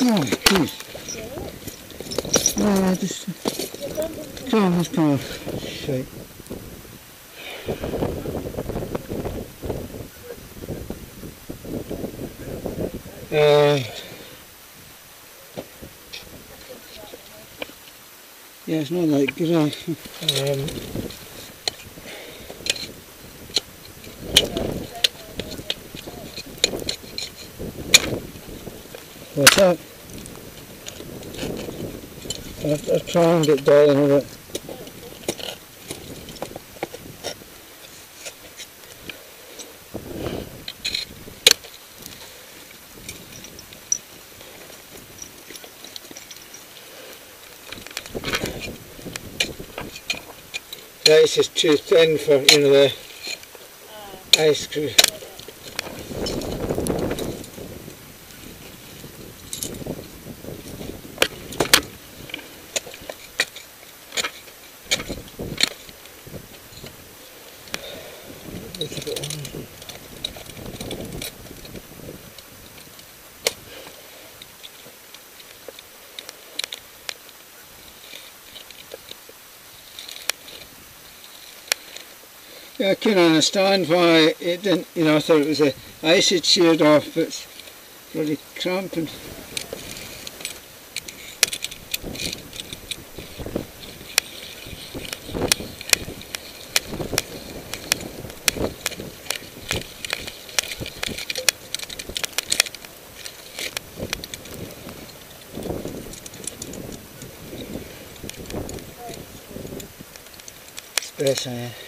Oh, jeez. No, I just... Come on, let's. Uh, yeah, it's not like grey. Um, what's that? I'll, I'll try and get a bit. The ice is too thin for, you know, the ice screw. I can understand why it didn't, you know, I thought it was the ice had sheared off, but it's really cramping. Yeah.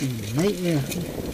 nightmare.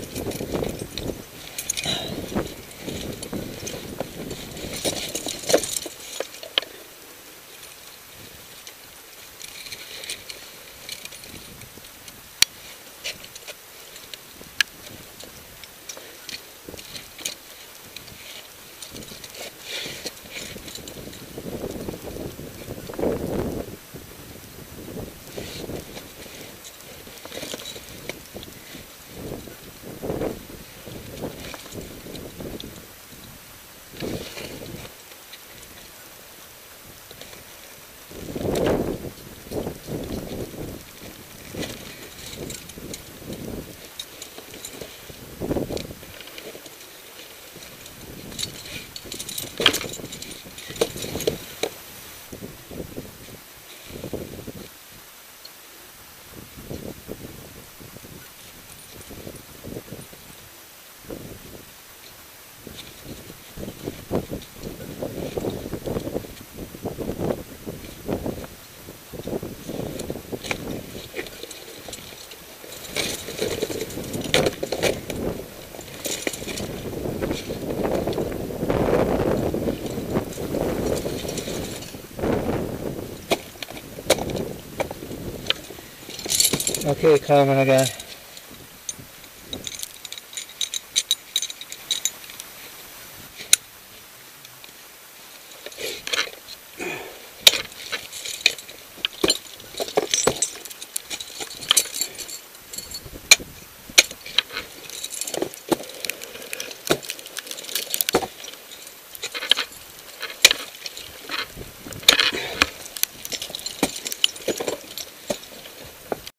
Okay, Carmen again.